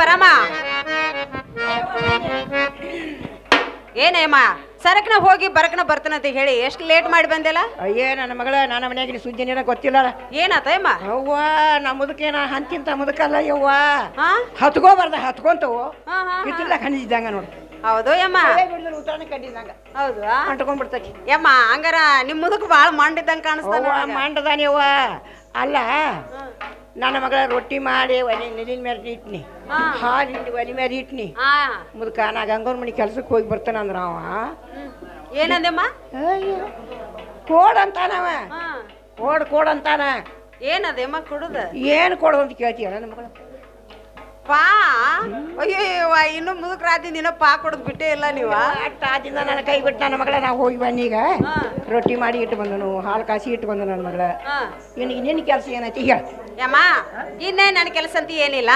ಪರಮ. ಏನೇಮ್ಮ ಸರಕ್ನ ಹೋಗಿ ಬರಕ್ನ ಬರ್ತನಂತ ಹೇಳಿ. ಎಷ್ಟು ಲೇಟ್ ಮಾಡಿ ಬಂದಿಲ್ಲ? ಅಯ್ಯೇ ನನ್ನ ಮಗಳ ನನ್ನ ಮನ್ಯಾಗಿನ ಸುದ್ದಿ ನೀರ ಗೊತ್ತಿಲ್ಲ. ಏನಾತ ಅಮ್ಮ ಅವ್ವ ನಮ್ಮ ಮುದುಕೇನ ಹಂತಿಂತ ಮುದಕಲ್ಲ ಯವ್ವ. ಹತ್ಕೋಬಾರ್ದ ಹತ್ಕೊಂತವು. ಇತ್ತಿಲ್ಲ ಖಂಡಿಸಿದಂಗ ನೋಡಿ. ಹೌದು ಯಮ್ಮ ಹೌದು? ಅಂಟ್ಕೊಂಡ್ಬಿಡ್ತಕಿ. ಯಮ್ಮ ಹಂಗಾರ ನಿಮ್ ಮುದುಕ್ ಬಾಳ ಮಾಡಿದ್ದಂಗ ಕಾಣಿಸ್ತಾನ ಅವ್ವ ಮಂಡದಾನಿಯವ್ವ ಅಲ್ಲ ನನ್ನ ಮಗಳ ರೊಟ್ಟಿ ಮಾಡಿ ಒಲಿ ನೆಲಿನ ಮೇಲೆ ಇಟ್ನಿ. ಹಾಲು ಹಿಂಡಿ ಒಲಿ ಮೇಲೆ ಇಟ್ನಿ. ಹಾ. ಮುದುಕ ನಾ ಗಂಗವ್ರ ಮನೆ ಕೆಲ್ಸಕ್ಕೆ ಹೋಗಿ ಬರ್ತಾನ ಅಂದ್ರ ಅವ. ಏನಂದಮ್ಮ ಅಯ್ಯೋ ಕೋಡ್ ಅಂತಾನವ ಕೋಡ್ ಕೋಡ್ ಅಂತಾನ. ಏನದಮ್ಮ ಕುಡುದ? ಏನು ಕೊಡೋದು ಅಂತ ಕೇಳ್ತೀಯ ನನ್ನ ಮಗಳು? ಪಾ? ಅಯ್ಯೋ ಇನ್ನು ಮುದುಕ್ರಾದಿಂದ ಇನ್ನೂ ಪಾ ಕೊಡದ್ ಬಿಟ್ಟೇ ಇಲ್ಲ ನೀವು? ಆದಿಂದ ನನ್ನ ಕೈ ಬಿಟ್ಟು ನನ್ನ ಮಗಳ ನಾವು ಹೋಗಿ ಬನ್ನಿ ಈಗ. ರೊಟ್ಟಿ ಮಾಡಿ ಇಟ್ಟು ಬಂದನು ಹಾಲು ಕಾಸಿ ಇಟ್ಟು ಬಂದನು ನನ್ನ ಮಗಳ. ಇನ್ನು ಇನ್ನೇನು ನಿನ್ನ ಕೆಲಸ ಏನೈತಿ ಹೇಳ. ಯಮ್ಮ ಇನ್ನೇ ನನ್ನ ಕೆಲಸ ಅಂತ ಏನಿಲ್ಲ?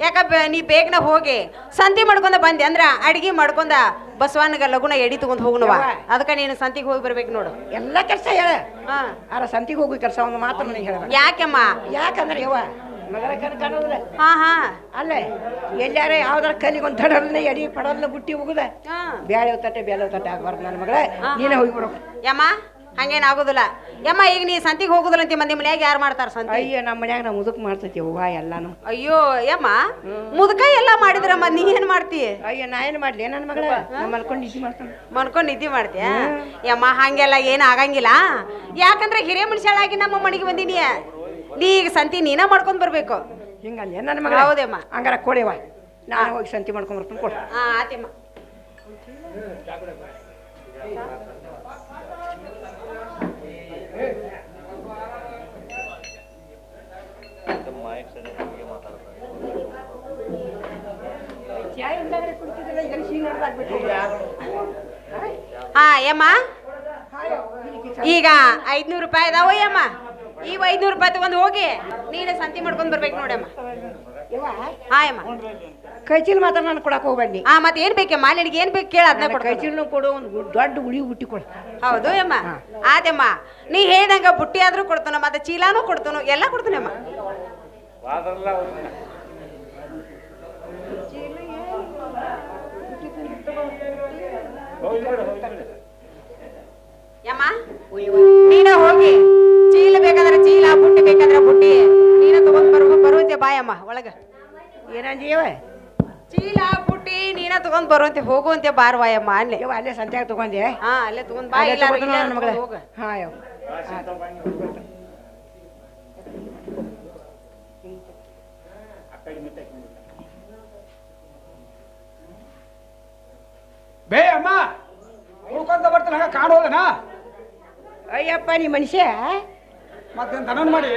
ಯಾಕ ನೀ ಬೇಗನ ಹೋಗಿ ಸಂತಿ ಮಾಡ್ಕೊಂಡ ಬಂದೆ ಅಂದ್ರ ಅಡಿಗೆ ಮಾಡ್ಕೊಂಡ ಬಸವಣ್ಣಗ ಲಗುನ ಎಡಿ ತಗೊಂಡ್ ಹೋಗ್ನವ. ಅದಕ್ಕ ನೀನು ಸಂತಿಗೆ ಹೋಗಿ ಬರ್ಬೇಕು ನೋಡು. ಎಲ್ಲ ಕೆಲಸ ಹೇಳ. ಆರ ಸಂತಿಗೆ ಹೋಗಿ ಕೆಲಸ ಒಂದು ಮಾತ್ರ ನನಗೆ ಹೇಳ. ಯಾಕೆಮ್ಮ? ಯಾಕಂದ್ರೆ ಯವ್ವ ಹಾ ಹಾ. ಅಲ್ಲೇ ಎಲ್ಲಾರ ಯಾವ್ದಾರ ಕಲಿಗೆ ಒಂದು ಎಡಿ ಪಡಲ್ನ ಬುಟ್ಟಿ ಹೋಗುದ ಬೇಳೆ ಬ್ಯಾಳೆ ತಟ್ಟೆ ಬೇಳೆ ತಟ್ಟೆ ಆಗ್ಬಾರ್ದು ನನ್ನ ಮಗಳೇ. ನೀನೇ ಹೋಗಿ ಬಿಡು. ಯಮ್ಮ? ಹಂಗೇನ್ ಆಗೋದಿಲ್ಲ ಯಮ್ಮ ಈಗ ನೀ ಸಂತಿಗೆ ಹೋಗುದಿಲ್ಲ ಅಂತ ಮಂದಿ ಮನ್ಯಾಗ ಯಾರು ಮಾಡ್ತಾರ ಸಂತಿ? ಅಯ್ಯೋ ನಮ್ಮ ಮನ್ಯಾಗ ನಾವು ಮುದುಕ್ ಮಾಡ್ತೈತಿ ಅವ್ವ ಎಲ್ಲಾನು. ಅಯ್ಯೋ ಯಮ್ಮ ಮುದುಕ ಎಲ್ಲ ಮಾಡಿದ್ರಮ್ಮ ನೀ ಏನ್ ಮಾಡ್ತಿ? ಅಯ್ಯೋ ನಾ ಏನು ಮಾಡ್ಲಿ? ನನ್ನ ಮಗಳ? ಮಲ್ಕೊಂಡು ನಿದ್ದೆ ಮಾಡ್ತಾನೆ. ಮನ್ಕೊಂಡ್ ನಿದ್ದೆ ಮಾಡ್ತೀಯ? ಯಮ್ಮ ಹಂಗೆಲ್ಲ ಏನ್ ಆಗಂಗಿಲ್ಲ. ಯಾಕಂದ್ರೆ ಹಿರಿಯ ಮನುಷ್ಯಳಾಗಿ ನಮ್ಮ ಮನೆಗೆ ಬಂದಿನಿ ನೀ. ಈಗ ಸಂತಿ ನೀನ ಮಾಡ್ಕೊಂಡ್ ಬರ್ಬೇಕು. ಹಿಂಗಲ್ಲ ನನ್ನ ಮಗಳ? ಹೌದಮ್ಮ. ಹಂಗಾರ ಕೊಡೆವ ನಾನು ಹೋಗಿ ಸಂತಿ ಮಾಡ್ಕೊಂಡ್ ಬರ್ತೀನಿ ಕೊಡು. ಹಾ ಆತಿಮ್ಮ. ಹಾ ಯಮ್ಮ. ಈಗ ಐದ್ನೂರು ರೂಪಾಯಿ ಅದಾವ ಯಮ್ಮ. ಈ ಐದ್ನೂರು ರೂಪಾಯಿ ತಗೊಂಡು ಹೋಗಿ ನೀನು ಸಂತಿ ಮಾಡ್ಕೊಂಡು ಬರ್ಬೇಕು ನೋಡಮ್ಮ ಹಾ ಯಮ್ಮ. ಕೈಚೀಲ್ ಮಾತ್ರ ನಾನು ಕೊಡಕ್ ಹೋಗ್ಬನ್ನಿ. ಹಾ ಮತ್ತೆ ಏನ್ ಬೇಕಮ್ಮ ನಿನಗೆ ಏನ್ ಬೇಕು ಕೇಳ ಅದನ್ನ ಕೈಚೀಲ್ ಕೊಡ್ತೀನಿ ಕೊಡು ಒಂದು ದೊಡ್ಡ ಉಳಿ ಹುಟ್ಟಿ ಕೊಡು. ಹೌದು ಯಮ್ಮ. ಆದಮ್ಮ ನೀ ಹೇಳ್ದಂಗ ಬುಟ್ಟಿ ಆದ್ರೂ ಕೊಡ್ತಾನ ಮತ್ತೆ ಚೀಲಾನು ಕೊಡ್ತಾನು ಎಲ್ಲ ಕೊಡ್ತಾನಮ್ಮ. ಯಮ್ಮ? ನೀನ ಹೋಗಿ. ಚೀಲ ಬೇಕಾದ್ರೆ ಚೀಲ ಬುಟ್ಟಿ ಬೇಕಾದ್ರೆ ಬುಟ್ಟಿ. ನೀನ ತಗೊಂಡ್ ಬರುವ ಬರುವಂತೆ ಬಾಯಮ್ಮ ಒಳಗ. ಏನಂದೀವ ಚೀಲ ಬುಟ್ಟಿ ನೀನ ತಗೊಂಡ್ ಬರುವಂತೆ ಹೋಗುವಂತೆ ಬಾರ್ವಾಯಮ್ಮ ಅಲ್ಲೇ. ಅಲ್ಲೇ ಸಂತ್ಯಾಗ ತಗೊಂಡೆ ಹಾ ಅಲ್ಲೇ ತಗೊಂಡ್ ಬಾ ಇಲ್ಲ ಮಗಳ ಹೋಗ. ಹಾ ಬೇ ಅಮ್ಮ ಉಳ್ಕೊಂತ ಬರ್ತಾನೆ ಹಂಗ ಕಾಣೋದನ ಅಯ್ಯಪ್ಪ ನೀ ಮನುಷ್ಯ? ಮತ್ತೆ ದನನ್ ಮಾಡಿ?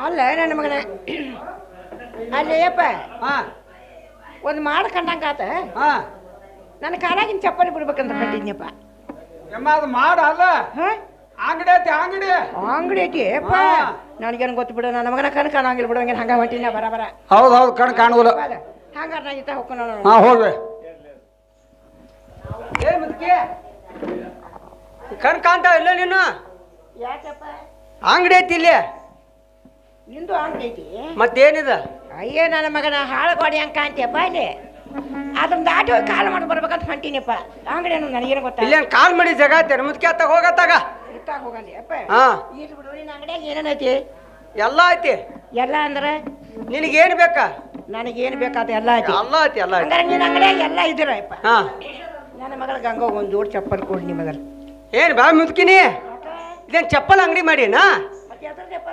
ಅಲ್ಲ ನನ್ನ ಮಗನ. ಅಲ್ಲಯ್ಯಪ್ಪ ಹಾ. ಒಂದು ಮಾಡ್ಕೊಂಡಂಗ ಆತ. ಹಾ. ನನ್ನ ಕಾಲಾಗಿನ ಚಪ್ಪಲಿ ಬಿಡ್ಬೇಕಂತ ಕಂಡಿದ್ನಪ್ಪ. ಅಮ್ಮ ಅದು ಮಾಡ ಅಲ್ಲ. ಹಾ. ಅಂಗಡಿ ಐತಿ ಅಂಗಡಿ. ಅಂಗಡಿ ಐತಿ ಅಪ್ಪ. ನನಗೇನು ಗೊತ್ತು ಬಿಡು ನನ್ನ ಮಗನ ಕಣ್ ಕಾಣಂಗಿಲ್ಲ ಬಿಡು ಹಂಗೆ ಹಂಗ ಹೊಂಟಿನ ಬರ ಬರ. ಹೌದು ಹೌದು ಕಣ್ ಕಾಣುವಲ್ಲ ಹಂಗಾರ ನಾ ಇತ್ತ ಹೋಗ್ಕೊಂಡು ಹಾ ಹೋಗ್ವೆ ಕಣ್ ಕಾಣ್ತಾವ ಇಲ್ಲ ನೀನು? ಯಾಕಪ್ಪ? ಅಂಗಡಿ ಐತಿ ಇಲ್ಲಿ. ನಿಂದು ಅಂಗಡಿ ಐತಿ? ಮತ್ತೇನಿದ? ಅಯ್ಯೋ ನನ್ನ ಮಗನ ಹಾಳು ಕೊಡಿ ಹಂಗೆ ಕಾಣ್ತೀಯಪ್ಪ ಇಲ್ಲಿ. ಅದನ್ನ ದಾಟಿ ಹೋಗಿ ಕಾಲು ಮಾಡಿ ಬರ್ಬೇಕಂತ ಹೊಂಟೀನಿಪ್ಪ. ಅಂಗಡಿ ಏನು ನನಗೇನು ಗೊತ್ತ? ಇಲ್ಲೇನು ಕಾಲ್ ಮಾಡಿ ಜಾಗ ಐತೆ ಮುದ್ಕೆ ಅತ್ತಾಗ ಹೋಗತ್ತಾಗ? ಇತ್ತಾಗ ಹೋಗಲ್ಲಿ ಅಪ್ಪ. ಹಾ. ಇಲ್ಲಿ ಬಿಡು ನಿನ್ನ ಅಂಗಡಿಯಾಗ ಏನೇನೈತಿ ಎಲ್ಲ ಐತಿ. ಎಲ್ಲ ಅಂದ್ರೆ? ನಿನಗೇನು ಬೇಕಾ? ನನಗೇನು ಬೇಕಾದ ಎಲ್ಲ ಐತಿ. ಎಲ್ಲ ಐತಿ ಎಲ್ಲ ಐತಿ. ಅಂದ್ರೆ ನಿನ್ನ ಅಂಗಡಿಯಾಗ ಎಲ್ಲ ಇದ್ದೀರಪ್ಪ ಹಾ. ನನ್ನ ಮಗಳ ಗಂಗ ಒಂದು ಜೋಡಿ ಚಪ್ಪಲ್ ಕೊಡಿ ನಿಮ್ಮ ಏನು ಏನ್ ಬಾ ಮುದುಕಿನಿ ಇದೇನು ಚಪ್ಪಲ್ ಅಂಗಡಿ ಮಾಡಿನಾ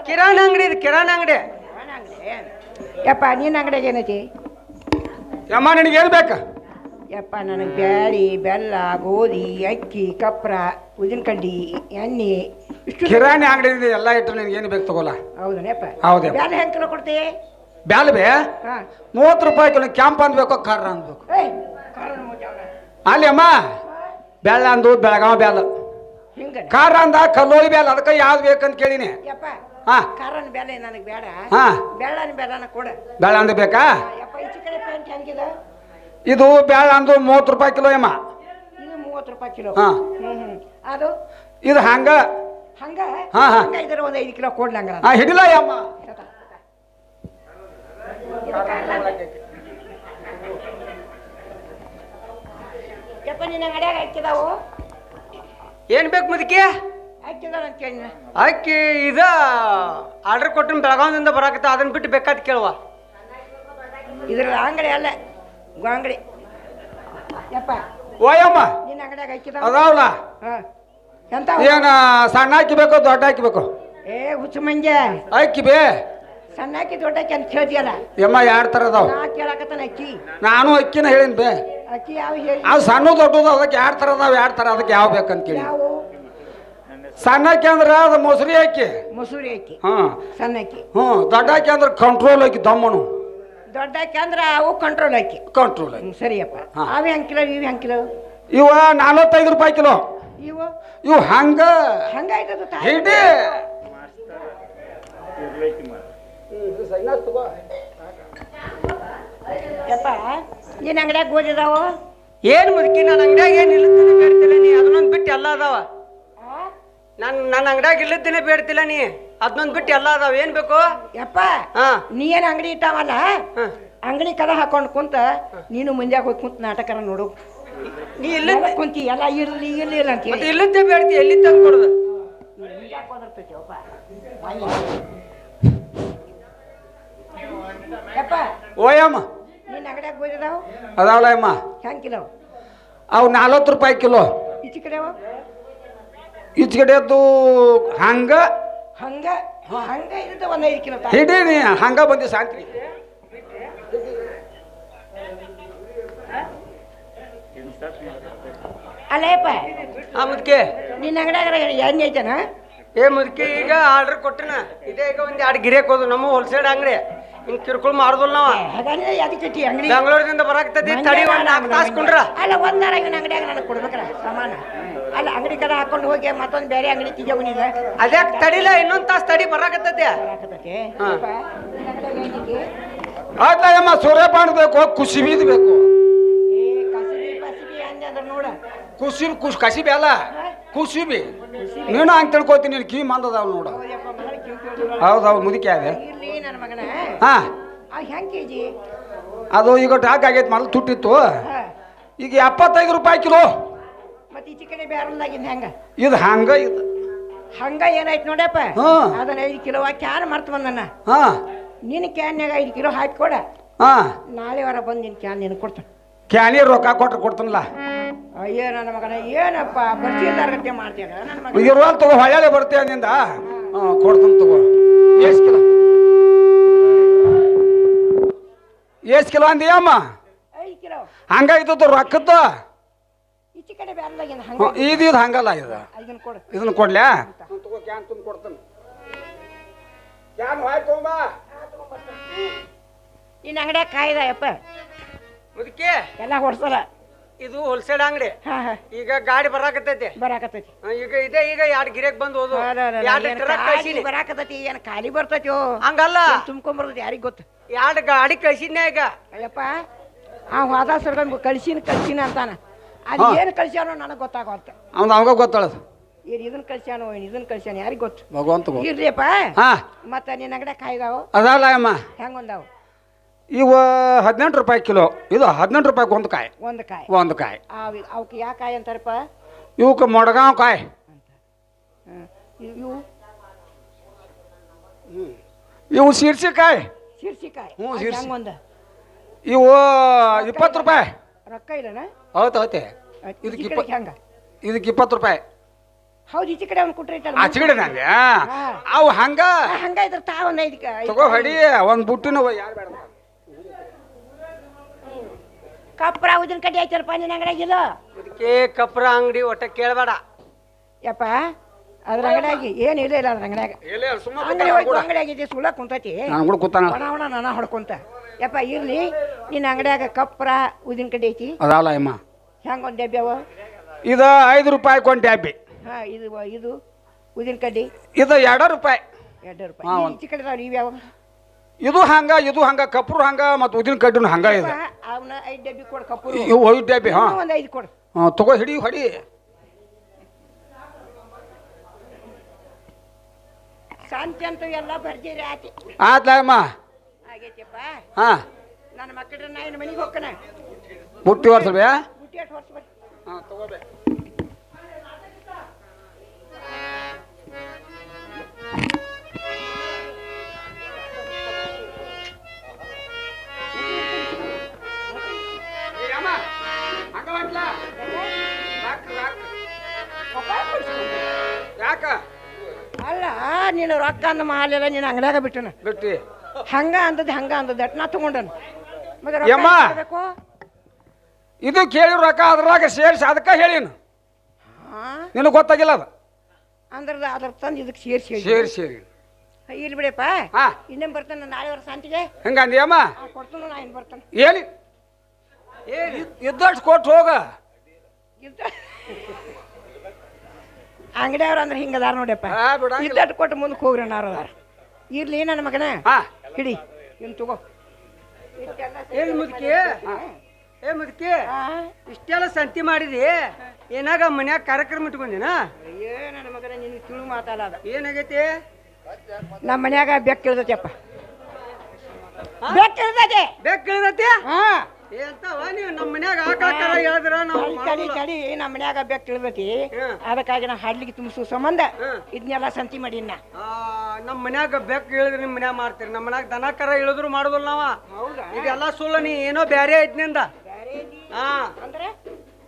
ಕಿರಾಣ ಅಂಗಡಿ ಇದು ಕಿರಾಣ ಅಂಗಡಿ. ಯಪ್ಪ ನಿನ್ನ ಅಂಗಡಿಯಾಗ ಏನೈತಿ? ಯಮ್ಮ ಏನು ಬೇಕು ಯಪ್ಪ ನನಗೆ ಬ್ಯಾಳಿ ಬೆಲ್ಲ ಗೋಧಿ ಅಕ್ಕಿ ಕಪ್ರ ಉದಿನ ಕಡ್ಡಿ ಎಣ್ಣೆ ಇಷ್ಟು ಕಿರಾಣಿ ಅಂಗಡಿ ಎಲ್ಲ ಇಟ್ಟು ಏನು ಬೇಕು ತಗೋಲ್ಲ ಹೌದನಪ್ಪ ಹೌದು. ಬ್ಯಾಳೆ ಹೆಂಗೆ ಕಿಲೋ ಕೊಡ್ತೀವಿ ಬ್ಯಾಲ್ ಬೇ? ಹಾಂ. ಮೂವತ್ತು ರೂಪಾಯಿ ಕಿಲೋ ಕ್ಯಾಂಪ್ ಅನ್ಬೇಕು ಖಾರ ಅನ್ಬೇಕು. ಅಲ್ಲಿ ಅಮ್ಮ ಬೆಳ್ಳ ಅಂದು ಬೆಳಗಾವ್ ಬ್ಯಾಲ ಹಿಂಗ ಖಾರ ಅಂದ ಕಲ್ಲೋಳಿ ಬ್ಯಾಲ ಅದಕ್ಕೆ ಯಾವ್ದು ಬೇಕಂತ ಕೇಳಿನಿ. ಯಪ್ಪ ಹಾ. ಖಾರನ ಬೆಲೆ ನನಗೆ ಬೇಡ. ಹಾ. ಬೆಳ್ಳನ ಬೆಲ್ಲನ ಕೊಡು. ಬೆಳ್ಳ ಅಂದ ಬೇಕಾ? ಯಪ್ಪ ಈಚೆ ಕಡೆ ಪ್ಯಾಂಟ್ ಹೆಂಗಿದೆ? ಇದು ಬೆಳ್ಳ ಅಂದು ಮೂವತ್ತು ರೂಪಾಯಿ ಕಿಲೋ ಅಮ್ಮ. ಇದು ಮೂವತ್ತು ರೂಪಾಯಿ ಕಿಲೋ. ಹಾ. ಅದು? ಇದು ಹಂಗ. ಹಂಗ? ಹಾ, ಹಾ. ಹಂಗ ಇದ್ರೆ ಒಂದು ಐದು ಕಿಲೋ ಕೊಡ್ಲಂಗ ಹಾ ಹಿಡಿಲ ಅಮ್ಮ ನಿನ್ನ ಅಂಗಡ್ಯಾಗ ಹಾಕಿದಾವು. ಏನ್ ಬೇಕು ಮುದುಕಿ? ಹಾಕಿದಾವ ಅಂತ ಕೇಳಿ ಅಕ್ಕಿ ಇದ. ಆರ್ಡರ್ ಕೊಟ್ಟು ಬೆಳಗಾವಿಂದ ಬರಾಕತ್ತ ಅದನ್ನ ಬಿಟ್ಟು ಬೇಕಾದ್ ಕೇಳುವ. ಇದ್ರ ಅಂಗಡಿ ಅಲ್ಲ ಅಂಗಡಿ. ಯಪ್ಪ ಓಯಮ್ಮ ನಿನ್ನ ಅಂಗಡಿಯಾಗ ಹಾಕಿದ ಅದಾವಲ್ಲ? ಎಂತ ಏನ ಸಣ್ಣ ಹಾಕಿಬೇಕು ದೊಡ್ಡ ಹಾಕಿಬೇಕು ಏ ಹುಚ್ಚು ಮಂಜೆ ಅಕ್ಕಿ ಬೇ. ಸಣ್ಣ ಹಾಕಿ ದೊಡ್ಡ ಹಾಕಿ ಅಂತ ಕೇಳ್ತಿಯಲ್ಲ? ಯಮ್ಮ ಎರಡು ಥರ ಅದಾವ? ನಾ ಕೇಳಾಕತ್ತಾನ ಅಕ್ಕಿ. ನಾನು ಅಕ್ಕಿನ ಹೇಳಿನ ಬೇ. ಅಕ್ಕಿ ಯಾವ ಹೇಳಿ? ಅವು ಸಣ್ಣ ದೊಡ್ಡದು ಅದಕ್ಕೆ ಎರಡು ಥರ ಅದಾವ ಎರಡು ಥರ ಅದಕ್ಕೆ ಯಾವ ಬೇಕಂತ ಕೇಳಿ ಯಾವ? ಸಣ್ಣ ಅಕ್ಕಿ ಅಂದ್ರೆ ಅದು ಮೊಸರಿ ಅಕ್ಕಿ. ಮೊಸರಿ ಅಕ್ಕಿ. ಹಾಂ. ಸಣ್ಣ ಅಕ್ಕಿ ಹ್ಞೂ ದೊಡ್ಡ ಅಕ್ಕಿ ಅಂದ್ರೆ ಕಂಟ್ರೋಲ್ ಅಕ್ಕಿ ದಮ್ಮನು. ದೊಡ್ಡ ಅಕ್ಕಿ ಅಂದ್ರೆ ಅವು ಕಂಟ್ರೋಲ್ ಅಕ್ಕಿ. ಕಂಟ್ರೋಲ್ ಅಕ್ಕಿ. ಹ್ಮ್, ಸರಿಯಪ್ಪ. ಹಾ. ಅವು ಹೆಂಗ್ ಕಿಲೋ ಇವು ಹೆಂಗ್ ಕಿಲೋ? ಇವ ನಲವತ್ತೈದು ರೂಪಾಯಿ ಕಿಲೋ. ಇವು? ಇವು ಹಂಗ. ಹಂಗಾಯ್ತದ ಹಿಡಿ ಯಪ್ಪ ನಿನ್ನ ಅಂಗಡ್ಯಾಗ ಗೋಧಿದಾವು ಏನು ಮುದುಕಿ ನನ್ನ ಅಂಗಡ್ಯಾಗ ಏನು ಇಲ್ಲದಿನ ಬೇಡ್ತಿಲ್ಲ ನೀ? ಅದನ್ನೊಂದು ಬಿಟ್ಟು ಎಲ್ಲ ಅದಾವ. ನನ್ ನನ್ನ ಅಂಗಡ್ಯಾಗ ಇಲ್ಲದಿನ ಬೇಡ್ತಿಲ್ಲ ನೀ? ಅದನ್ನೊಂದ್ ಬಿಟ್ಟು ಎಲ್ಲ ಅದಾವ. ಏನು ಬೇಕು? ಯಪ್ಪ ಹಾ. ನೀ ಏನು ಅಂಗಡಿ ಇಟ್ಟಾವಲ್ಲ. ಅಂಗಡಿ ಕದ ಹಾಕೊಂಡು ಕುಂತ ನೀನು ಮುಂಜಾಗ ಹೋಗಿ ಕುಂತ ನಾಟಕರ ನೋಡು. ನೀ ಇಲ್ಲ ಕುಂತಿ ಎಲ್ಲ ಇರ್ಲಿ ಇರಲಿ ಇಲ್ಲ ಅಂತ ಮತ್ತೆ ಹೇಳಿ. ಇಲ್ಲದ್ದೇ ಬೇಡ್ತಿ ಎಲ್ಲಿ ತಂದು ಕೊಡುದು? ಓಯಮ್ಮ ಗೋಧಿದಾವು ಅದಾವಲ್ಲ ಅಮ್ಮ? ಹೆಂಗ್ ಕಿಲೋ? ಅವು ನಲ್ವತ್ತು ರೂಪಾಯಿ ಕಿಲೋ. ಈಚೆ ಕಡೆ ಅವ? ಈಚೆ ಹಂಗ? ಹಂಗ? ಹಂಗ ಇರುತ್ತೆ ಒಂದು ಐದು ಕಿಲೋ ಹಿಡೀನಿ ಹಂಗ ಬಂದಿ ಸಾಂತ್ರಿ ಅಲ್ಲಯ್ಯಪ್ಪ ಆ ಮುದ್ಕೆ. ನಿನ್ನ ಅಂಗಡಿಯಾಗ ಎಣ್ಣೆ ಐತನ? ಏ ಮುದ್ಕೆ ಈಗ ಆರ್ಡರ್ ಕೊಟ್ಟನ. ಇದೇ ಈಗ ಒಂದ್ ಎರಡು ಗಿರೇಕ್ ಹೋದು ನಮ್ಮ ಹೋಲ್ಸೇಲ್ ಅಂಗಡಿ. ಕಿರ್ಕೊಳ್ ಮಾರುದಿಲ್ಲ ನಾವ. ಹಾಗಾದ್ರೆ ಅದಕ್ಕೆ ಇಟ್ಟಿ ಅಂಗಡಿ? ಬೆಂಗಳೂರಿಂದ ಬರಾಕ್ತದಿ ತಡಿ ಒಂದ್ ನಾಲ್ಕು ತಾಸು ಕುಂಡ್ರ. ಅಲ್ಲ ಒಂದಾರ ಇವನ್ ಅಂಗಡಿಯಾಗ ನನಗೆ ಕೊಡ್ಬೇಕಲ್ಲ ಸಮಾನ. ಅಲ್ಲ ಅಂಗಡಿ ಕಡೆ ಹಾಕೊಂಡು ಹೋಗಿ ಮತ್ತೊಂದು ಬೇರೆ ಅಂಗಡಿ ತಿಜ ಬಂದಿಲ್ಲ ಅದ್ಯಾಕ್ ತಡಿಲ ಇನ್ನೊಂದ್ ತಾಸು ತಡಿ ಬರಾಕತ್ತದ ಹಾ. ಆಯ್ತಾ ಅಮ್ಮ ಸೂರ್ಯಪಾನ ಬೇಕು. ಕುಸಿಬಿದ್ ಬೇಕು ನೋಡ. ಕುಸಿಬಿ ಕುಸ್ ಕಸಿಬಿ ಅಲ್ಲ ಕುಸಿಬಿ. ನೀನು ಹಂಗೆ ತಿಳ್ಕೊತೀನಿ ನೀನು ಕಿವಿ ಮಂದದಾವ ನೋಡು. ಹೌದೌದು ಮುದುಕಿ ಅದೇ ಇರ್ಲಿ ನನ್ನ ಮಗನ. ಹಾ. ಆ ಹೆಂಗ್ ಕೆಜಿ? ಅದು ಈಗ ಡಾಕ್ ಆಗೈತೆ ಮೊದಲು ತುಟ್ಟಿತ್ತು. ಈಗ ಎಪ್ಪತ್ತೈದು ರೂಪಾಯಿ ಕಿಲೋ. ಮತ್ತೆ ಈಚೆ ಕಡೆ ಬ್ಯಾರಲ್ದಾಗಿಂದ ಹೆಂಗ? ಇದು ಹಂಗ ಇದು ಹಂಗ ಏನಾಯ್ತು ನೋಡಪ್ಪ? ಹಾ. ಅದನ್ನ ಐದು ಕಿಲೋ ಕ್ಯಾನ್ ಮರ್ತ ಬಂದನ. ಹಾ. ನಿನ್ನ ಕ್ಯಾನ್ಯಾಗ ಐದು ಕಿಲೋ ಹಾಕಿ ಕೊಡ. ಹಾ. ನಾಳೆ ವಾರ ಬಂದು ನಿನ್ನ ಕ್ಯಾನ್ ನಿನಗೆ ಕೊಡ್ತಾನೆ. ಕ್ಯಾನಿ ರೊಕ್ಕ ಕೊಟ್ರೆ ಕೊಡ್ತಾನಲ್ಲ. ಅಯ್ಯೋ ನನ್ನ ಮಗನ ಏನಪ್ಪ ಬರ್ತಿದ್ದಾರಗತ್ತೆ ಮಾಡ್ತೀಯ ನನ್ನ ಮಗ ಇರುವಲ್ ತಗೋ ಹೊಳ್ಳೆ ಬರ್ತೀಯ ನಿಂದ? ಕೊಡ್ತಾನೆ ತಗೋ. ಎಷ್ಟು ಕಿಲೋ ಎಷ್ಟು ಕಿಲೋ ಅಂದಿಯಮ್ಮ ಹಂಗ ಇದ್ದದ್ದು ರೊಕ್ಕದ ಇದು ಇದು ಹಂಗಲ್ಲ. ಇದು. ಇದನ್ನ ಕೊಡು. ಇದನ್ನ ಕೊಡ್ಲ್ಯಾ ತಗೋ ಕ್ಯಾನ್ ತುಂಬ ಕೊಡ್ತಾನೆ. ಕ್ಯಾನ್ ಹಾಯ್ ತೊಗೊಂಬ. ನಿನ್ನ ಅಂಗಡಿಯಾಗ ಕಾಯ್ದ ಯಪ್ಪ? ಮುದುಕಿ. ಎಲ್ಲ ಹೊಡ್ಸಲ್ಲ. ಇದು ಹೋಲ್ಸೇಲ್ ಅಂಗಡಿ. ಈಗ ಗಾಡಿ ಬರಾಕತ್ತೈತಿ. ಬರಾಕತ್ತೈತಿ. ಈಗ ಇದೆ ಈಗ ಎರಡು ಗಿರಕ್ ಬಂದು ಹೋದು. ಬರಾಕತ್ತೈತಿ ಏನ್ ಖಾಲಿ ಬರ್ತೈತಿ ಹಂಗಲ್ಲ. ತುಂಬ್ಕೊಂಬರ್ತೈತಿ ಯಾರಿಗ್ ಗೊತ್ತ? ಎರಡು ಗಾಡಿ ಕಳ್ಸಿದ್ನೇ ಈಗ? ಅಯ್ಯಪ್ಪ ಆ ಹೋದ ಸರ್ ಕಳ್ಸಿನ ಕಳ್ಸಿನ ಅಂತಾನ. ಅದು. ಏನು ಕಳ್ಸ್ಯಾನೋ ನನಗೆ ಗೊತ್ತಾಗತ್ತ ಅವ್ನು ಅವಾಗ ಗೊತ್ತಾಳದು ಏನು ಇದನ್ನ ಕಳ್ಸ್ಯಾನೋ ಏನು ಇದನ್ನ ಕಳ್ಸ್ಯಾನ ಯಾರಿಗ್ ಗೊತ್ತು? ಭಗವಂತ ಇರ್ಲಿಯಪ್ಪ ಮತ್ತೆ ನಿನ್ನ ಅಂಗಡಿ ಕಾಯ್ದಾವು? ಅದಲ್ಲ ಅಮ್ಮ ಹೆಂಗೊಂದಾವು ಇವ ಹದಿನೆಂಟು ರೂಪಾಯಿ ಕಿಲೋ. ಇದು ಹದಿನೆಂಟು ರೂಪಾಯಿ ಒಂದು ಕಾಯಿ. ಒಂದು ಕಾಯಿ. ಒಂದು ಕಾಯಿ. ಅವ್ ಅವಕ್ಕೆ ಯಾವ ಕಾಯಿ ಅಂತಾರಪ್ಪ? ಇವಕ್ಕೆ ಮೊಡಗಾವ್ ಕಾಯಿ. ಇವ್- ಇವು? ಇವು ಸಿರ್ಸಿಕಾಯಿ ಶಿರ್ಸಿಕಾಯಿ ಹ್ಞೂ, ಅದ್ ಶಿರ್ಸಿ. ಇವು ಇಪ್ಪತ್ತು ರೂಪಾಯಿ. ರೊಕ್ಕ ಇಲ್ಲನ? ಹೌದು ಹೌತೆ ಇದಕ್ಕೆ ಈಚೆ ಇಪ್ಪ ಹೆಂಗ. ಇದಕ್ಕೆ ಇಪ್ಪತ್ತು ರೂಪಾಯಿ. ಹೌದು ಈಚೆ ಕಡೆ ಅವ್ನು ಕೊಟ್ರೈತಲ್ಲ ಆಚೆಗಡೆ ನಂಗೆ. ಅವು ಹಂಗ? ಹಂಗ ಇದ್ರ ತಾ ಒಂದು ಐದು ಕಾಯಿ. ತಗೋ ಹೊಡಿ ಒಂದು ಬುಟ್ಟಿನ ಯಾರು ಬೇಡ ಕಪ್ರ ಉದಿನ ಕಡ್ಡಿ ಐತರಪ್ಪ ನಿನ್ನ ಅಂಗಡಿಯಾಗಿಲ್ಲ ಇದಕ್ಕೆ ಕಪ್ರ ಅಂಗಡಿ ಒಟ್ಟ ಕೇಳಬೇಡ. ಯಪ್ಪ ಅದ್ರ ಅಂಗಡಿಯಾಗಿ ಏನು ಇಲ್ಲ ಇಲ್ಲ ಅದ್ರ ಅಂಗಡಿಯಾಗ. ಅಂಗಡಿ ಅಂಗಡಿಯಾಗಿದೆ ಸುಳ್ಳ ಕುಂತತಿ. ನಾನು ಕೂಡ ಕೂತಾನ. ಒಣ ಒಣ ನಾನ ಹೊಡ್ಕೊಂತ. ಯಪ್ಪ ಇರ್ಲಿ ನಿನ್ನ ಅಂಗಡಿಯಾಗ ಕಪ್ರ ಉದಿನ ಕಡ್ಡಿ ಐತಿ. ಅದಾವಲ್ಲ ಅಮ್ಮ. ಹೆಂಗ ಒಂದು ಡಬ್ಬಿ ಅವ? ಇದು ಐದು ರೂಪಾಯಿ ಕೊಂಡ್ ಡಬ್ಬಿ. ಹಾ ಇದು ಇದು ಉದಿನ ಕಡ್ಡಿ. ಇದು ಎರಡು ರೂಪಾಯಿ. ಎರಡು ರೂಪಾಯಿ. ಕಡೆ ಅದಾವ ಯಾವ ಇದು ಹಂಗ ಇದು ಹಂಗ ಕಪ್ರು ಹಂಗ ಮತ್ತು ಉದಿನ ಕಡ್ಡಿನೂ ಹಂಗ ಇದೆ. ಅವನ ಐದು ಡಬ್ಬಿ ಕೊಡು ಕಪ್ಪು ಇವು ಐದು ಟ್ಯಾಬಿ ಹಾಂ. ಒಂದು ಐದು ಕೊಡು. ಹಾಂ ತಗೋ ಹಿಡಿ ಹೊಡಿ. ಶಾಂತಿ ಅಂತ ಎಲ್ಲ ಬರ್ಜೀರಿ ಆತಿ. ಆತ್ಲ ಅಮ್ಮ? ಆಗೈತಿಯಪ್ಪ. ಹಾಂ. ನನ್ನ ಮಕ್ಕಳ ನಾ ಮನೆಗೆ ಹೋಗ್ಕನ. ಬುಟ್ಟಿ ವರ್ಷ ಬೇ ಮುಟ್ಟಿ ಎಷ್ಟು ವರ್ಷ ಹಾಂ ತಗೋಬೇ. ನೀನು ರೊಕ್ಕ ಅಂದ ಮಾಲೆಲ್ಲ ನೀನು ಅಂಗಡಿಯಾಗ ಬಿಟ್ಟನ. ಬಿಟ್ಟಿ. ಹಂಗ ಅಂದದ್ ಹಂಗ ಅಂದದ್ ಅಟ್ ನಾ ತಗೊಂಡನ. ಮತ್ತೆ ಯಮ್ಮ. ಇದು ಕೇಳಿ ರೊಕ್ಕ ಅದ್ರಾಗ ಸೇರಿಸಿ ಅದಕ್ಕೆ ಹೇಳಿನ. ಹಾ? ನಿನಗೆ ಗೊತ್ತಾಗಿಲ್ಲ ಅದು? ಅಂದ್ರ ಅದ್ರ ತಂದು ಇದಕ್ಕೆ ಸೇರಿಸಿ ಸೇರಿ ಸೇರಿ ಇಲ್ಲಿ ಬಿಡಪ್ಪ. ಹಾ. ಇನ್ನೇನು ಬರ್ತಾನೆ ನಾಳೆ ವರ್ಷ ಅಂತಿಗೆ ಹಂಗ ಅಂದ ಅಮ್ಮ ಕೊಡ್ತಾನ ನಾ ಏನು ಬರ್ತಾನ. ಹೇಳಿ. ಇದ್ದಷ್ಟು ಕೊಟ್ಟು ಹೋಗ. ಅಂಗಡಿಯವ್ರು ಅಂದ್ರೆ ಹಿಂಗದಾರ ನೋಡ್ಯಪ್ಪ. ಆ, ಬಿಡಂಗಿಲ್ಲ. ಇದ್ದಟ್ಟು ಕೊಟ್ಟು ಮುಂದಕ್ಕೆ ಹೋಗ್ರಿ ಅಣ್ಣಾರ ಅದಾರ. ಇರ್ಲಿ ನನ್ನ ಮಗನ. ಹಾ. ಹಿಡಿ ಇನ್ ತಗೋ. ಏನ್ ಮುದುಕಿ. ಏ ಮುದುಕಿ. ಆ? ಇಷ್ಟೆಲ್ಲ ಸಂತಿ ಮಾಡಿದಿ? ಏನಾಗ ಮನ್ಯಾಗ ಕಾರ್ಯಕ್ರಮ ಇಟ್ಕೊಂಡಿನ? ಅಯ್ಯೋ ನನ್ನ ಮಗನ ನಿನ್ ತುಳು ಮಾತಾಡ ಅದ. ಏನಾಗೈತಿ? ನಮ್ಮ ಮನ್ಯಾಗ ಬೆಕ್ಕ ಇಳ್ದೈತಪ್ಪ ಬೆಕ್ಕ ಇಳ್ದೈತೆ. ಬೆಕ್ ಇಳ್ದತಿ? ಹಾ. ನೀವು ನಮ್ಮ ಮನ್ಯಾಗ ಆಕಾಕಾರ ಹೇಳಿದ್ರ ನಾವು ನಮ್ಮ ಮನ್ಯಾಗ ಅದಕ್ಕಾಗಿ ನಾ ಹಾಡ್ಲಿಕ್ಕೆ ತುಂಬಿಸುವ ಸಂಬಂಧ ಇದನ್ನೆಲ್ಲ ಸಂತಿ ಮಾಡಿ ನಾ ನಮ್ಮ ಮನ್ಯಾಗ ಬೆಕ್ ಇಳಿದ್ರೆ ನಿಮ್ಮ ಮನ್ಯಾಗ ಮಾಡ್ತೀರಿ. ನಮ್ಮ ಮನ್ಯಾಗ ದನ ಕರ ಇಳಿದ್ರು ಮಾಡುದಿಲ್ಲ ನಾವ. ಇದೆಲ್ಲ ಸುಳ್ಳು ನೀ ಏನೋ ಬ್ಯಾರೆ ಐತ್ನಿಂದ ಹಾ. ಅಂದ್ರೆ?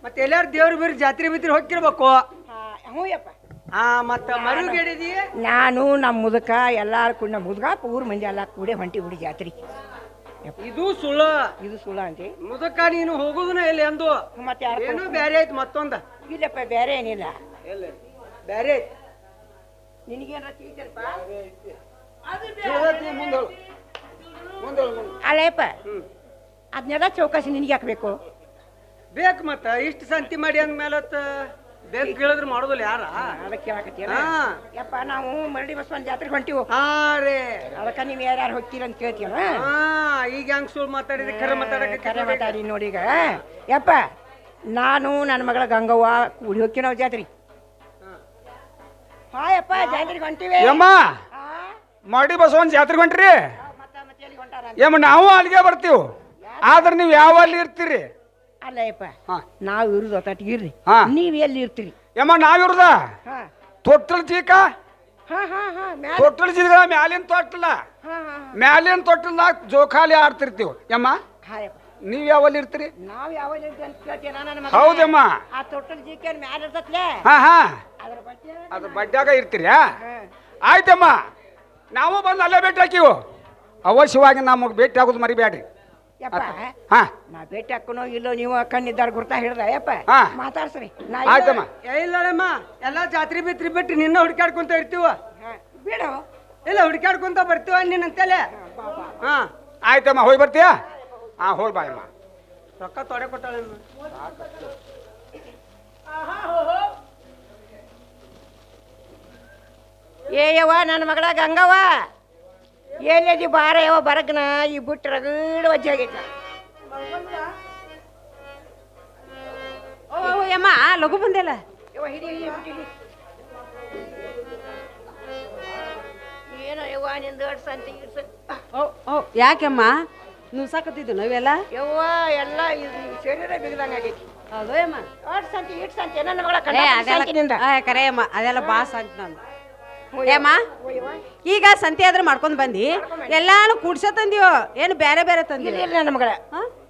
ಮತ್ತೆ ಎಲ್ಲಾರು ದೇವ್ರ ಬೀರ್ ಜಾತ್ರೆ ಬಿತ್ರಿ ಹೋಗಿರ್ಬೇಕು ಹಾ, ಹ್ಞೂ ಯಪ್ಪ ಆ ಮತ್ತ ಮರುಗೇಡಿದಿ? ನಾನು ನಮ್ಮ ಮುದುಕ ಎಲ್ಲಾರು ಕೂಡ ನಮ್ಮ ಮುದುಕ ಊರ್ ಮಂದಿ ಎಲ್ಲ ಕೂಡೆ ಹೊಂಟಿ ಬಿಡಿ ಜಾತ್ರೆ ಇದು ಸುಳ್ಳ. ಇದು ಸುಳ್ಳ ಅಂತಿ. ಮುದಕ ನೀನು ಹೋಗುದನ ಇಲ್ಲ ಎಂದು ಮತ್ತೆ ಯಾರು ಏನೋ ಬ್ಯಾರೆ ಐತ್ ಮತ್ತೊಂದ. ಇಲ್ಲಪ್ಪ ಬೇರೆ ಏನಿಲ್ಲ. ಇಲ್ಲ ಬ್ಯಾರೆ ಐತ್. ನಿನಗೇನ ತಿಳಿತಲ್ಪ ಅಲ್ಲಪ್ಪ ಅದನ್ನೆಲ್ಲ ಚೌಕಾಸಿ ನಿನಗೆ ಹಾಕ್ಬೇಕು ಬೇಕು ಮತ್ತ ಇಷ್ಟು ಸಂತಿ ಮಾಡಿ ಅಂದ್ಮೇಲೆ ಬೇಕು ಕೇಳಿದ್ರು ಮಾಡೋದಿಲ್ಲ ಯಾರ? ಅದಕ್ಕೆ ಕೇಳಕತ್ತೀರ ಹಾ. ಯಪ್ಪ ನಾವು ಮರಡಿ ಬಸವನ ಜಾತ್ರೆಗೆ ಹೊಂಟಿವು. ಹಾ ರೀ. ಅದಕ್ಕೆ ನೀವು ಯಾರ್ಯಾರು ಹೋಗ್ತೀರ ಅಂತ ಕೇಳ್ತೀರ ಹಾ ಈಗ ಹೆಂಗ್ ಸುಳ್ಳು ಮಾತಾಡಿದ್ರೆ? ಕರೆ ಮಾತಾಡಕ್ಕೆ ಕರೆ ಮಾತಾಡಿ ನೋಡಿ ಈಗ. ಯಪ್ಪ ನಾನು ನನ್ನ ಮಗಳ ಗಂಗವ್ವ ಕೂಡಿ ಹೋಗ್ತೀವಿ ನಾವು ಜಾತ್ರೆ. ಹಾ. ಯಪ್ಪ ಜಾತ್ರೆಗೆ ಹೊಂಟಿವಿ. ಯಮ್ಮ ಮರಡಿ ಮಾಡಿ ಬಸವನ್ ಜಾತ್ರೆಗೆ ಹೊಂಟ್ರಿ. ಯಮ್ಮ ನಾವು ಅಲ್ಲಿಗೆ ಬರ್ತೀವಿ. ಆದ್ರೆ ನೀವು ಯಾವ ಅಲ್ಲಿ ಇರ್ತೀರಿ? ಅಲ್ಲ ಯಪ್ಪ ಹಾ. ನಾವು ಇರುದು ಒತ್ತಟ್ಟಿಗೆ ಇರ್ರಿ. ಹಾ. ನೀವು ಎಲ್ಲಿ ಇರ್ತೀರಿ? ಯಮ್ಮ ನಾವಿರುದ ಹಾ. ತೊಟ್ಟಲ್ ಚೀಕ? ಹಾ ಹಾ ಹಾ ಮ್ಯಾಲ. ತೊಟ್ಟಲ್ ಚೀಕ ಮ್ಯಾಲಿನ ತೊಟ್ಟಲ? ಹಾ ಹಾ ಮ್ಯಾಲಿನ ತೊಟ್ಟಲ್ದಾಗ ಜೋಕಾಲಿ ಆಡ್ತಿರ್ತೀವಿ. ಯಮ್ಮ ಹಾಯಪ್ಪ ನೀವು ಯಾವಲ್ಲಿ ಇರ್ತೀರಿ? ನಾವು ಯಾವ ಅಂತ ಕೇಳ್ತೀರ ನನ್ನ ಮಗ? ಹೌದಮ್ಮ. ಆ ತೊಟ್ಟಲ್ ಜಿಕೆ ಮ್ಯಾಲ ಇರ್ತತ್ಲೆ? ಹಾ ಹಾ. ಅದ್ರ ಬಗ್ಗೆ ಅದ್ರ ಬಡ್ಡ್ಯಾಗ ಇರ್ತೀರಿ ಹಾ. ಆಯ್ತಮ್ಮ. ನಾವು ಬಂದು ಅಲ್ಲೇ ಭೇಟಿ ಹಾಕಿವು? ಅವಶ್ಯವಾಗಿ ನಮಗೆ ಭೇಟಿ ಆಗೋದು ಮರಿಬೇಡ್ರಿ. ಯಪ್ಪ ಹಾ. ನಾ ಭೇಟಿ ಹಾಕೋನೋ ಇಲ್ಲೋ ನೀವು ಕಣ್ಣಿದ್ದಾರ ಗುರ್ತಾ ಹಿಡ್ದ ಯಪ್ಪ. ಹಾ. ಮಾತಾಡ್ಸ್ರಿ. ನಾ ಆಯ್ತಮ್ಮ. ಏ ಇಲ್ಲಮ್ಮ ಎಲ್ಲಾ ಜಾತ್ರೆ ಬಿತ್ರಿ ಬಿಟ್ಟು ನಿನ್ನ ಹುಡ್ಕಾಡ್ಕೊಂತ ಇರ್ತೀವ. ಹಾ, ಬಿಡು. ಇಲ್ಲ ಹುಡ್ಕಾಡ್ಕೊಂತ ಬರ್ತೀವ ನಿನ್ನಂತಲೇ ಹಾ ಆಯ್ತಮ್ಮ ಹೋಗಿ ಬರ್ತೀಯಾ? ಹಾ ಹೋಗಿ ಬಾಯಮ್ಮ ರೊಕ್ಕ ತೊಡೆ ಕೊಟ್ಟಾಳೆ ಏ ಯವ್ವ ನನ್ನ ಮಗಳ ಗಂಗವ್ವ. ಎಲ್ಲದಿ ಬಾರ ಯವ್ವ ಬರಗ್ನ ಈ ಬುಟ್ಟು ರಗಡ್ ವಜ್ಜೆ ಆಗೈತ. ಓ ಓ, ಯಮ್ಮ ಲಘು ಬಂದೆಲ್ಲ. ಯವ್ವ ಹಿಡಿ ಹಿಡಿ ಬುಟ್ಟಿ ಹಿಡಿ. ಏನೋ ಯವ್ವ ನಿಂದು ಅಡ್ ಇಟ್ಸು ಇಡ್ ಓ ಓ ಯಾಕೆಮ್ಮ? ನುಸಾಕತ್ತಿದ್ದು ನಾವೆಲ್ಲ? ಯವ್ವ ಎಲ್ಲ ಇದು ಶರೀರ ಬಿಗದಂಗ ಆಗೈತಿ. ಹೌದು ಯಮ್ಮ? ಅಡ್ ಸಂತಿ ಇಟ್ ಸಂತಿ ನನ್ನ ಮಗಳ ಏ ಅದೆಲ್ಲ ಆ, ಕರೆ ಅಮ್ಮ ಅದೆಲ್ಲ ಬಾ ಸಂತ ನಂದು. ಏಮ್ಮ ಈಗ ಸಂತೆ ಆದ್ರೆ ಮಾಡ್ಕೊಂಡ್ ಬಂದಿ. ಎಲ್ಲಾನು ಕುಡ್ಸ ತಂದಿಯೋ? ಏನು ಬೇರೆ ಬೇರೆ ತಂದಿಲ್ಲ ಇಲ್ಲ ನನ್ನ ಮಗಳ.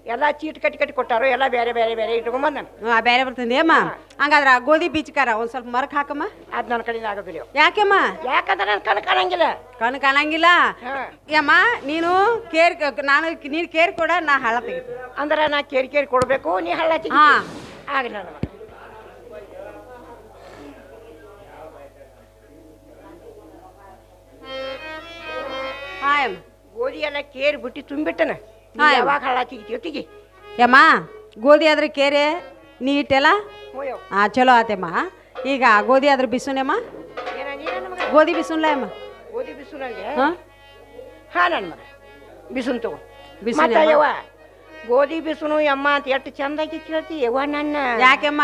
ಎಲ್ಲ ಚೀಟ್ ಕಟ್ಟಿ ಕಟ್ಟಿ ಕೊಟ್ಟಾರು ಎಲ್ಲ ಬೇರೆ ಬೇರೆ ಬೇರೆ ಇಟ್ಕೊಂಬಂದ್ ನಾನು. ಬೇರೆ ಬರ್ತಂದಿ ಅಮ್ಮ ಹಂಗಾದ್ರ ಗೋಧಿ ಬೀಚಕಾರ ಒಂದ್ ಸ್ವಲ್ಪ ಮರಕ್ ಹಾಕಮ್ಮ. ಅದು ನನ್ನ ಕಡೆ ಆಗೋದಿಲ್ಲ. ಯಾಕೆಮ್ಮ? ಯಾಕಂದ್ರೆ ನನ್ನ ಕಣ್ ಕಾಣಂಗಿಲ್ಲ. ಕಣ್ ಕಾಣಂಗಿಲ್ಲ. ಯಮ್ಮ ನೀನು ಕೇರ್ ನಾನು ನೀನು ಕೇರ್ ಕೊಡ ನಾ ಹಳ ತೆಗಿತೀನಿ. ಅಂದ್ರೆ ನಾ ಕೇರ್ ಕೇರ್ ಕೊಡ್ಬೇಕು ನೀ ಹಳ್ಳ ಹಾ. ಆಗಲಿ ಗೋಧಿ ಎಲ್ಲ ಕೇರಿ ಬಿಟ್ಟು ತುಂಬಿಟ್ಟನ. ಹಾ. ಯಾವಾಗ ತೆಗಿ ಯಮ್ಮ ಗೋಧಿ ಆದ್ರೆ ಕೇರೆ ನೀಟೆಲ್ಲ ಇಟ್ಟೆಲ್ಲ? ಹಾ ಆ ಚಲೋ ಆತಮ್ಮ. ಈಗ ಗೋಧಿ ಆದ್ರೆ ಬಿಸುನಮ್ಮ ಏನ ನೀ ಗೋಧಿ ಬಿಸುನ್ಲ ಅಮ್ಮ ಗೋಧಿ ಬಿಸು ನನಗೆ ಹಾ? ಹಾ ನನ್ನ ಮಗ. ಬಿಸುನ್ ತಗೋ. ಬಿಸುನ್ ಮತ್ತೆ ಯವ್ವ? ಯವ್ವ? ಗೋಧಿ ಬಿಸುನು ಯಮ್ಮ ಅಂತ ಎಷ್ಟು ಚಂದಾಗಿ ಕೇಳ್ತಿ. ಯವ್ವ ನನ್ನ. ಯಾಕೆಮ್ಮ?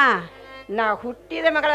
ನಾ ಹುಟ್ಟಿದ ಮಗಳ